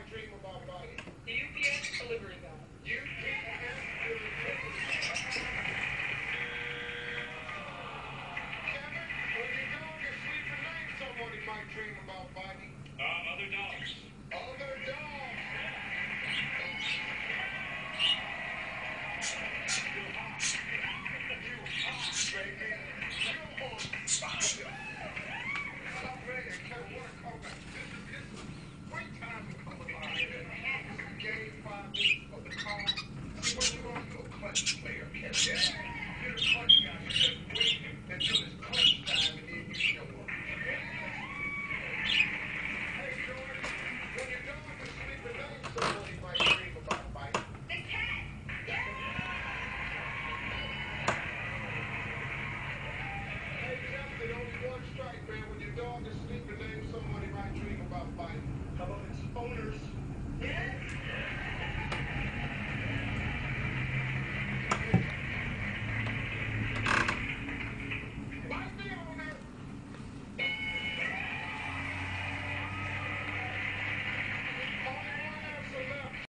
I dream about UPS strike, man. When your dog is sleeping, then somebody might dream about fighting. How about it's owners.